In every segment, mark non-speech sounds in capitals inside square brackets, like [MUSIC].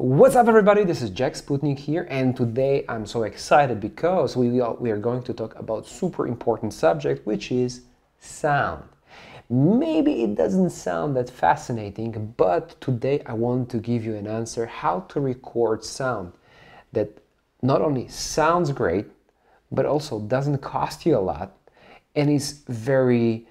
What's up everybody, this is Jack Sputnik here and today I'm so excited because we, we are going to talk about super important subject which is sound. Maybe it doesn't sound that fascinating but today I want to give you an answer how to record sound that not only sounds great but also doesn't cost you a lot and is very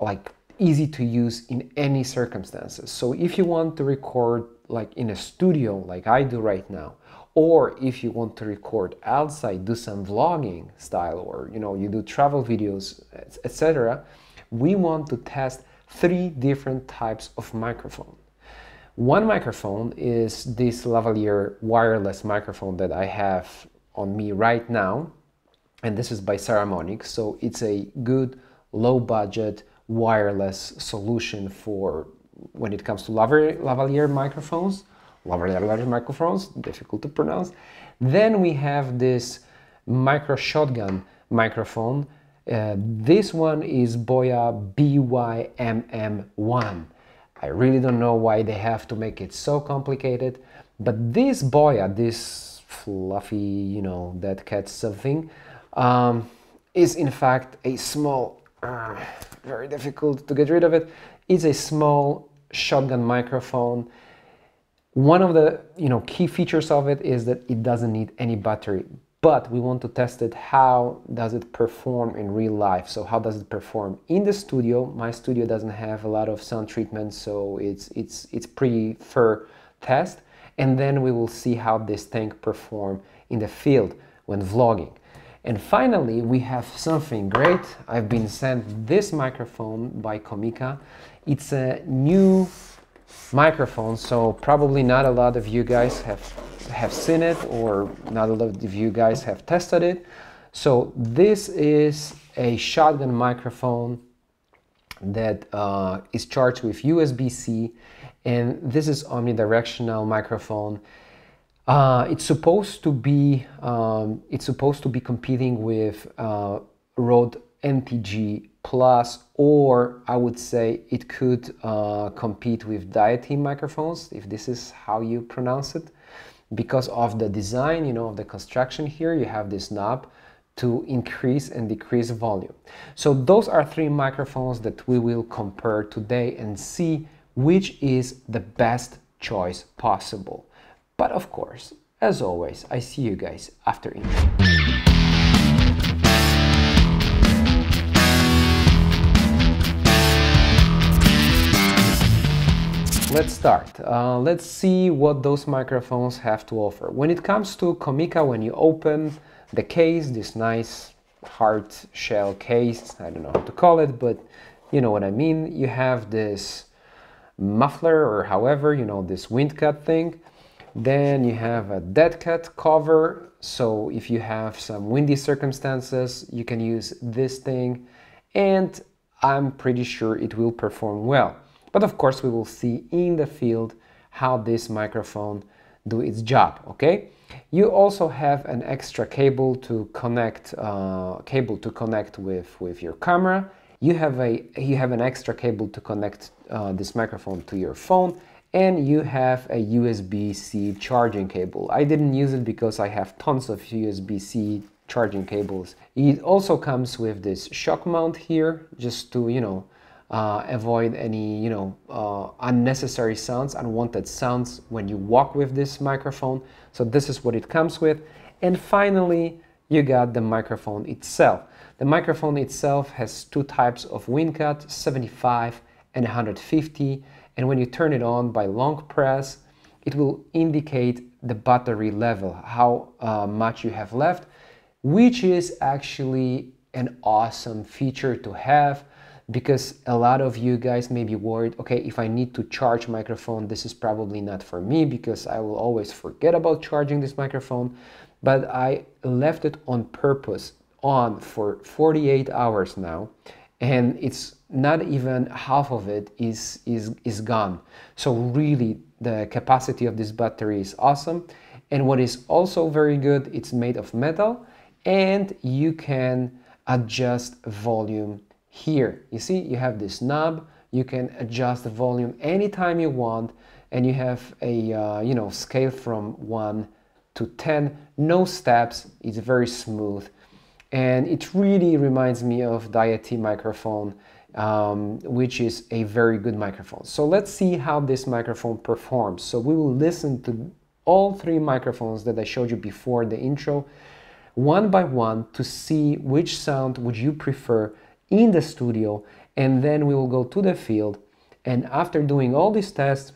like easy to use in any circumstances. So if you want to record like in a studio like I do right now, or if you want to record outside, do some vlogging style, or you know, you do travel videos, etc., we want to test three different types of microphone. One microphone is this lavalier wireless microphone that I have on me right now, and this is by Saramonic, so it's a good low budget wireless solution for when it comes to lavalier microphones, lavalier microphones, difficult to pronounce. Then we have this micro shotgun microphone. Uh, this one is Boya BYMM1. I really don't know why they have to make it so complicated, but this Boya, this fluffy, you know, that cat something, um, is in fact a small uh, very difficult to get rid of it, is a small shotgun microphone. One of the you know key features of it is that it doesn't need any battery, but we want to test it. How does it perform in real life? So how does it perform in the studio? My studio doesn't have a lot of sound treatment, so it's it's it's pretty fair test. And then we will see how this tank perform in the field when vlogging. And finally, we have something great. I've been sent this microphone by Comica. It's a new microphone, so probably not a lot of you guys have, have seen it or not a lot of you guys have tested it. So this is a shotgun microphone that uh, is charged with USB-C and this is omnidirectional microphone uh, it's supposed to be um, it's supposed to be competing with uh, Rode NTG Plus, or I would say it could uh, compete with Deity microphones, if this is how you pronounce it, because of the design, you know, of the construction here. You have this knob to increase and decrease volume. So those are three microphones that we will compare today and see which is the best choice possible. But of course, as always, I see you guys after intro. Let's start. Uh, let's see what those microphones have to offer. When it comes to Comica, when you open the case, this nice hard shell case, I don't know how to call it, but you know what I mean. You have this muffler or however, you know, this wind cut thing. Then you have a dead cat cover. So if you have some windy circumstances, you can use this thing and I'm pretty sure it will perform well. But of course we will see in the field how this microphone do its job, okay? You also have an extra cable to connect uh, cable to connect with, with your camera. You have a you have an extra cable to connect uh, this microphone to your phone and you have a USB-C charging cable. I didn't use it because I have tons of USB-C charging cables. It also comes with this shock mount here just to, you know, uh, avoid any, you know, uh, unnecessary sounds, unwanted sounds when you walk with this microphone. So this is what it comes with. And finally, you got the microphone itself. The microphone itself has two types of wind cut, 75 and 150 and when you turn it on by long press, it will indicate the battery level, how uh, much you have left, which is actually an awesome feature to have because a lot of you guys may be worried, okay, if I need to charge microphone, this is probably not for me because I will always forget about charging this microphone, but I left it on purpose on for 48 hours now and it's not even half of it is, is, is gone. So really the capacity of this battery is awesome. And what is also very good, it's made of metal and you can adjust volume here. You see, you have this knob, you can adjust the volume anytime you want and you have a uh, you know scale from 1 to 10 no steps it's very smooth and it really reminds me of Yeti microphone um, which is a very good microphone. So let's see how this microphone performs. So we will listen to all three microphones that I showed you before the intro one by one to see which sound would you prefer in the studio and then we will go to the field and after doing all these tests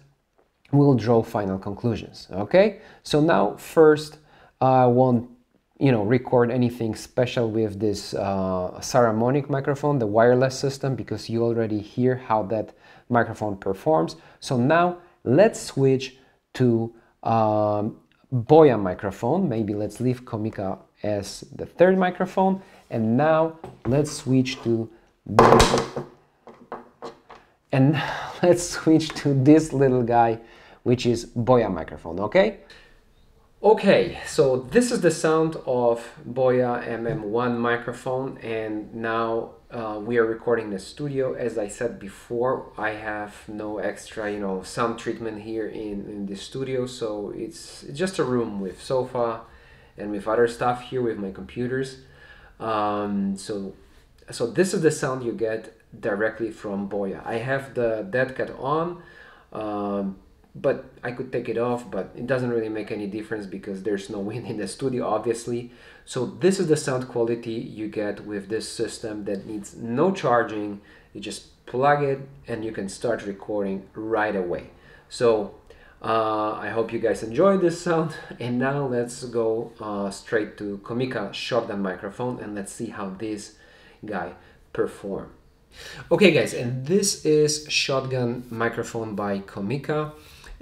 we'll draw final conclusions okay? So now first I won't you know record anything special with this uh, Saramonic microphone the wireless system because you already hear how that microphone performs so now let's switch to um, Boya microphone maybe let's leave Comica as the third microphone and now let's switch to this. and [LAUGHS] let's switch to this little guy which is Boya microphone, okay? Okay, so this is the sound of Boya MM1 microphone and now uh, we are recording the studio. As I said before, I have no extra, you know, sound treatment here in, in the studio, so it's, just a room with sofa and with other stuff here with my computers. Um, so, so this is the sound you get directly from Boya. I have the dead cat on, um, but I could take it off, but it doesn't really make any difference because there's no wind in the studio, obviously. So this is the sound quality you get with this system that needs no charging. You just plug it and you can start recording right away. So uh, I hope you guys enjoyed this sound. [LAUGHS] And now let's go uh, straight to Comica shotgun microphone and let's see how this guy perform. Okay guys, and this is shotgun microphone by Comica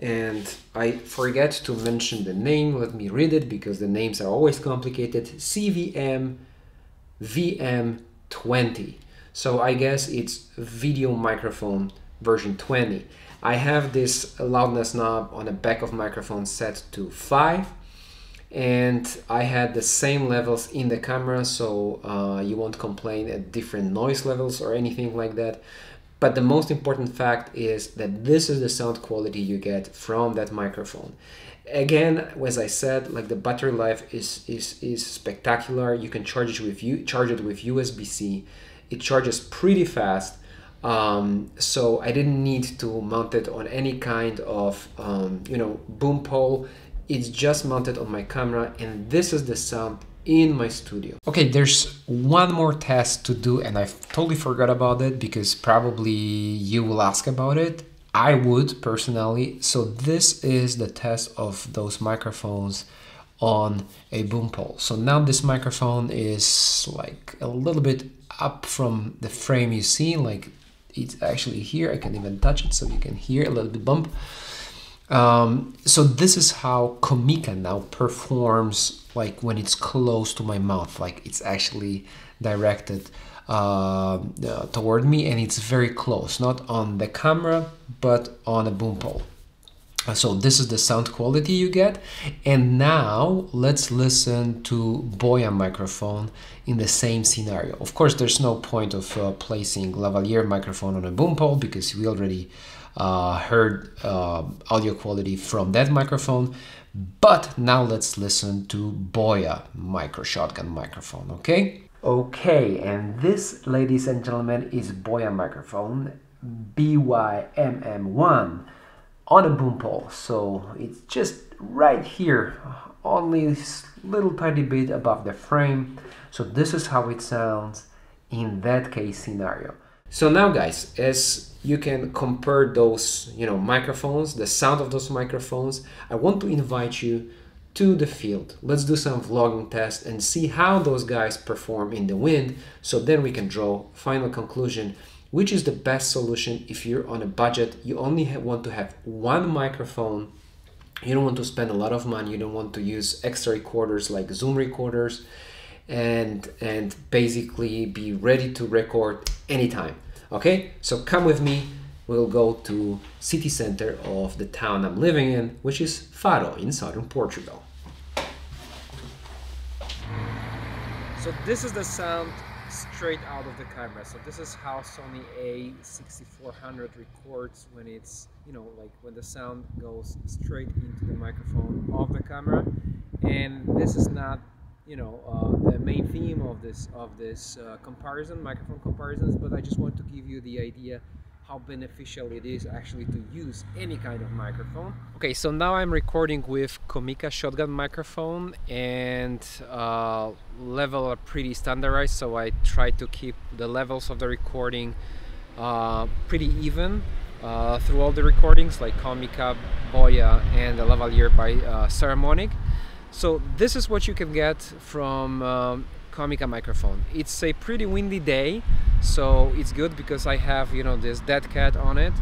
and I forget to mention the name. Let me read it because the names are always complicated. CVM VM20. So I guess it's video microphone version 20. I have this loudness knob on the back of microphone set to 5 and I had the same levels in the camera so uh, you won't complain at different noise levels or anything like that but the most important fact is that this is the sound quality you get from that microphone. Again, as I said, like the battery life is is is spectacular. You can charge it with you charge it with USB-C. It charges pretty fast. Um, so I didn't need to mount it on any kind of um, you know boom pole. It's just mounted on my camera, and this is the sound in my studio. Okay, there's one more test to do and I totally forgot about it because probably you will ask about it. I would personally. So this is the test of those microphones on a boom pole. So now this microphone is like a little bit up from the frame you see, like it's actually here. I can even touch it so you can hear a little bit bump. Um, so this is how Comica now performs like when it's close to my mouth, like it's actually directed uh, uh, toward me and it's very close, not on the camera, but on a boom pole. Uh, so this is the sound quality you get. And now let's listen to Boya microphone in the same scenario. Of course, there's no point of uh, placing lavalier microphone on a boom pole because we already uh, heard uh, audio quality from that microphone. But now let's listen to Boya micro shotgun microphone, okay? Okay, and this, ladies and gentlemen, is Boya microphone BYMM1 on a boom pole. So it's just right here, only little tiny bit above the frame. So this is how it sounds in that case scenario. So now guys, as you can compare those, you know, microphones, the sound of those microphones, I want to invite you to the field. Let's do some vlogging test and see how those guys perform in the wind so then we can draw final conclusion. Which is the best solution if you're on a budget? You only want to have one microphone. You don't want to spend a lot of money. You don't want to use extra recorders like zoom recorders and and basically be ready to record anytime okay so come with me. We'll go to city center of the town i'm living in which is faro in southern portugal. So this is the sound straight out of the camera. So this is how sony a6400 records when it's you know, like when the sound goes straight into the microphone of the camera. And this is not, you know, uh, the main theme of this of this uh, comparison, microphone comparisons. But I just want to give you the idea how beneficial it is actually to use any kind of microphone. Okay, so now I'm recording with Comica shotgun microphone and uh, level are pretty standardized, so I try to keep the levels of the recording uh, pretty even uh, through all the recordings like Comica, Boya and the Lavalier by uh, Saramonic. So this is what you can get from um, Comica microphone. It's a pretty windy day, so it's good because I have you know this dead cat on it.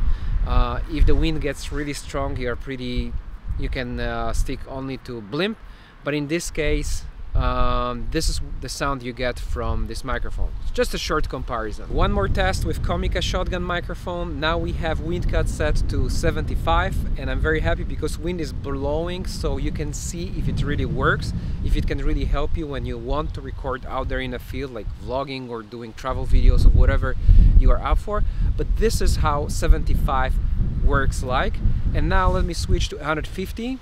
Uh, if the wind gets really strong, you're pretty, you can uh, stick only to blimp. But in this case, um, this is the sound you get from this microphone. It's just a short comparison. One more test with Comica shotgun microphone. Now we have wind cut set to 75 and I'm very happy because wind is blowing so you can see if it really works, if it can really help you when you want to record out there in the field like vlogging or doing travel videos or whatever you are up for. But this is how 75 works like. And now let me switch to 150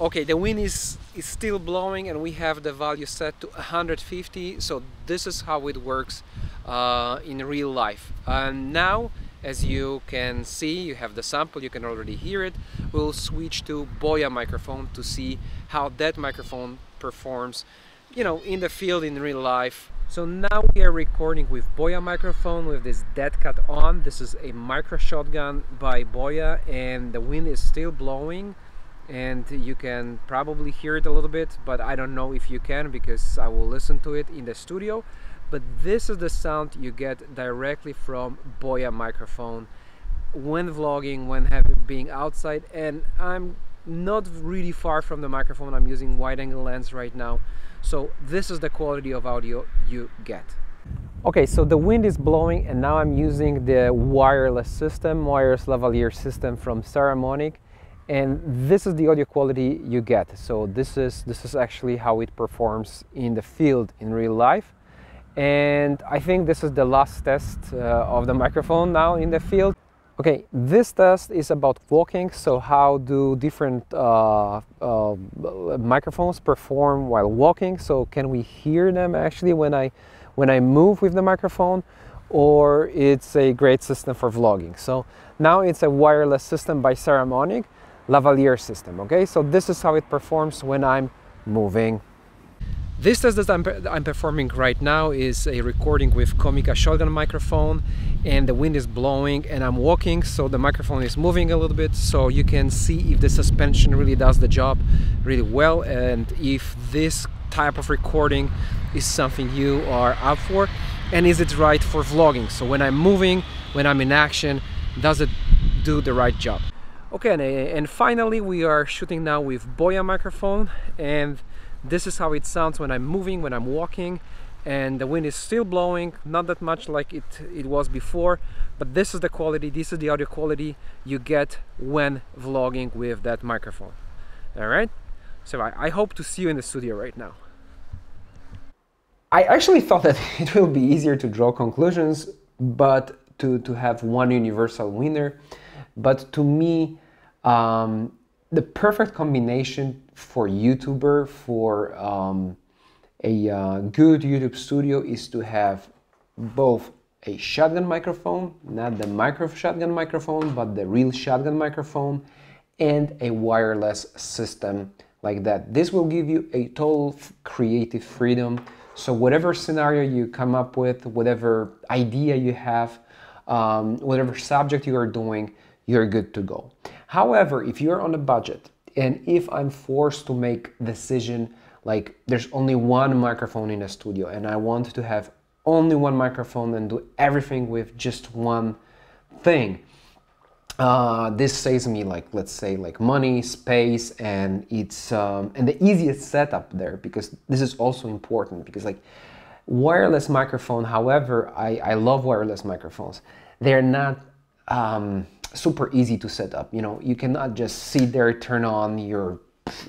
okay the wind is is still blowing and we have the value set to 150 so this is how it works uh, in real life. And now as you can see you have the sample you can already hear it we'll switch to Boya microphone to see how that microphone performs you know in the field in real life. So now we are recording with Boya microphone with this dead cut on. This is a micro shotgun by Boya and the wind is still blowing and you can probably hear it a little bit but I don't know if you can because I will listen to it in the studio. But this is the sound you get directly from Boya microphone when vlogging when having being outside. And I'm not really far from the microphone. I'm using wide angle lens right now. So this is the quality of audio you get. Okay, so the wind is blowing and now I'm using the wireless system, wireless lavalier system from Saramonic and this is the audio quality you get. So this is this is actually how it performs in the field in real life. And I think this is the last test uh, of the microphone now in the field. Okay this test is about walking. So how do different uh, uh, microphones perform while walking? So can we hear them actually when I when I move with the microphone? Or it's a great system for vlogging. So now it's a wireless system by Saramonic lavalier system, okay? So this is how it performs when I'm moving. This test that I'm, I'm, performing right now is a recording with Comica shotgun microphone and the wind is blowing and I'm walking so the microphone is moving a little bit so you can see if the suspension really does the job really well and if this type of recording is something you are up for and is it right for vlogging so when I'm moving when I'm in action does it do the right job Okay, and, and finally we are shooting now with Boya microphone and this is how it sounds when I'm moving, when I'm walking and the wind is still blowing, not that much like it, it was before, but this is the quality, this is the audio quality you get when vlogging with that microphone. Alright, so I, I hope to see you in the studio right now. I actually thought that [LAUGHS] it will be easier to draw conclusions, but to, to have one universal winner. But to me, um, the perfect combination for YouTuber, for um, a uh, good YouTube studio is to have both a shotgun microphone, not the micro shotgun microphone, but the real shotgun microphone, and a wireless system like that. This will give you a total creative freedom. So whatever scenario you come up with, whatever idea you have, um, whatever subject you are doing, you're good to go. However, if you're on a budget and if I'm forced to make decision like there's only one microphone in a studio and I want to have only one microphone and do everything with just one thing, uh, this saves me like let's say like money, space, and it's um, and the easiest setup there because this is also important because like wireless microphone. However, I I love wireless microphones. They're not. Um, super easy to set up. You know, you cannot just sit there, turn on your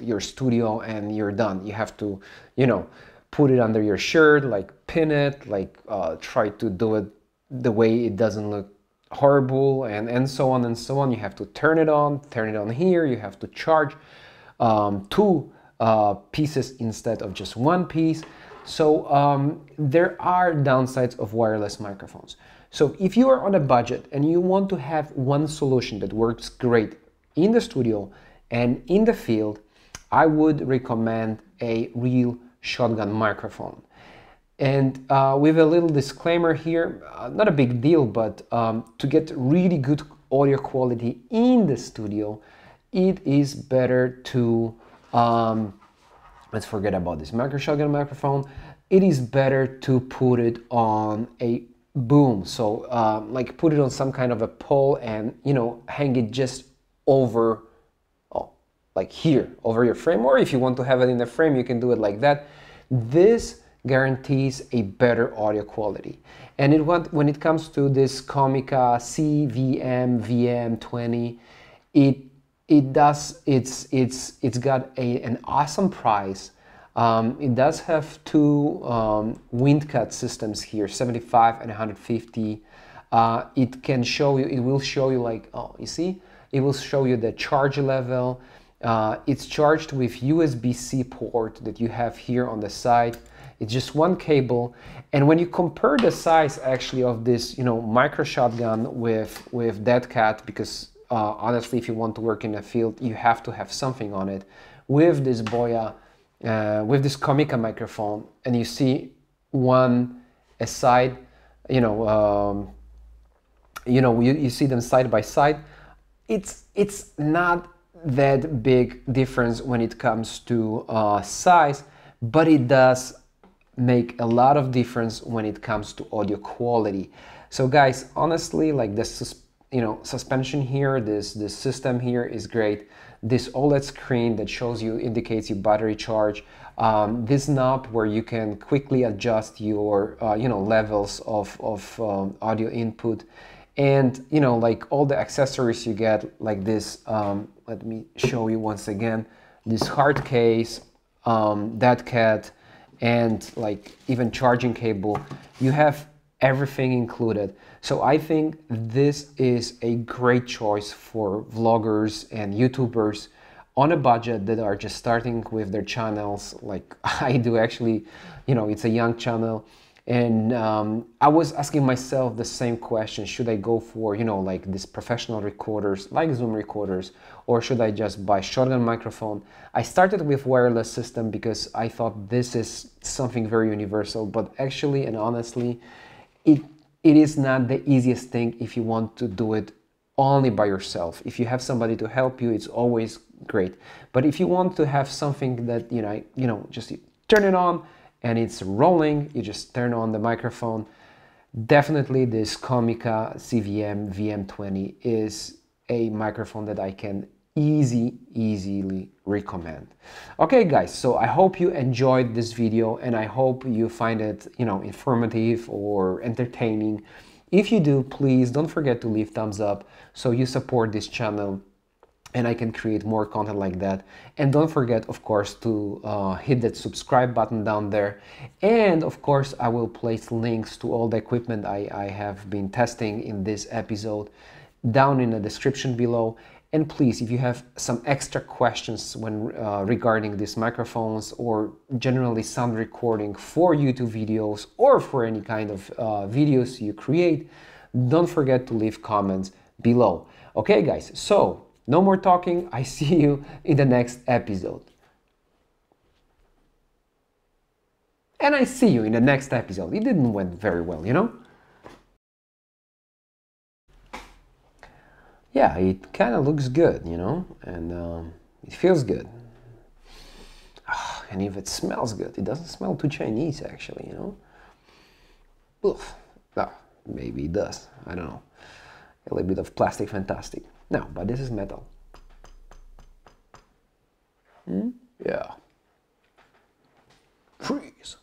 your studio and you're done. You have to, you know, put it under your shirt, like pin it, like uh, try to do it the way it doesn't look horrible and, and so on and so on. You have to turn it on, turn it on here, you have to charge um, two uh, pieces instead of just one piece. So um, there are downsides of wireless microphones. So if you are on a budget and you want to have one solution that works great in the studio and in the field, I would recommend a real shotgun microphone. And uh, with a little disclaimer here, uh, not a big deal, but um, to get really good audio quality in the studio, it is better to, um, let's forget about this micro shotgun microphone, it is better to put it on a boom. So uh, like put it on some kind of a pole and, you know, hang it just over, oh, like here, over your frame. Or if you want to have it in the frame, you can do it like that. This guarantees a better audio quality. And it, when it comes to this Comica CVM VM20, it it does it's it's it's got a, an awesome price. Um, it does have two um, wind cut systems here, 75 and 150. Uh, it can show you, it will show you like, oh, you see, it will show you the charge level. Uh, it's charged with USB-C port that you have here on the side. It's just one cable. And when you compare the size actually of this, you know, micro shotgun with, with Dead Cat, because uh, honestly, if you want to work in a field, you have to have something on it. With this Boya, uh, with this Comica microphone, and you see one aside, you know, um, you know, you, you see them side by side. It's it's not that big difference when it comes to uh, size, but it does make a lot of difference when it comes to audio quality. So guys, honestly, like this, you know, suspension here, this, this system here is great. This OLED screen that shows you, indicates your battery charge. Um, this knob where you can quickly adjust your, uh, you know, levels of, of um, audio input. And, you know, like all the accessories you get, like this, um, let me show you once again, this hard case, um, Dead Cat, and like even charging cable, you have everything included. So I think this is a great choice for vloggers and YouTubers on a budget that are just starting with their channels like [LAUGHS] I do actually, you know, it's a young channel and um, I was asking myself the same question should I go for, you know, like these professional recorders, like Zoom recorders, or should I just buy shotgun microphone? I started with wireless system because I thought this is something very universal, but actually and honestly, it, it is not the easiest thing if you want to do it only by yourself. If you have somebody to help you, it's always great. But if you want to have something that, you know, you know, just turn it on, and it's rolling, you just turn on the microphone. Definitely this Comica CVM VM20 is a microphone that I can easy, easily recommend. Okay guys, so I hope you enjoyed this video and I hope you find it, you know, informative or entertaining. If you do, please don't forget to leave thumbs up so you support this channel and I can create more content like that. And don't forget, of course, to uh, hit that subscribe button down there. And of course, I will place links to all the equipment I, I have been testing in this episode down in the description below. And please, if you have some extra questions when uh, regarding these microphones or generally sound recording for YouTube videos or for any kind of uh, videos you create, don't forget to leave comments below. Okay, guys, so no more talking. I [LAUGHS] see you in the next episode. And I see you in the next episode. It didn't went very well, you know? yeah, it kind of looks good, you know, and um, it feels good. Oh, and if it smells good, it doesn't smell too Chinese, actually, you know. Oof. Oh, maybe it does. I don't know. A little bit of plastic, fantastic. No, but this is metal. Hmm? Yeah. Freeze.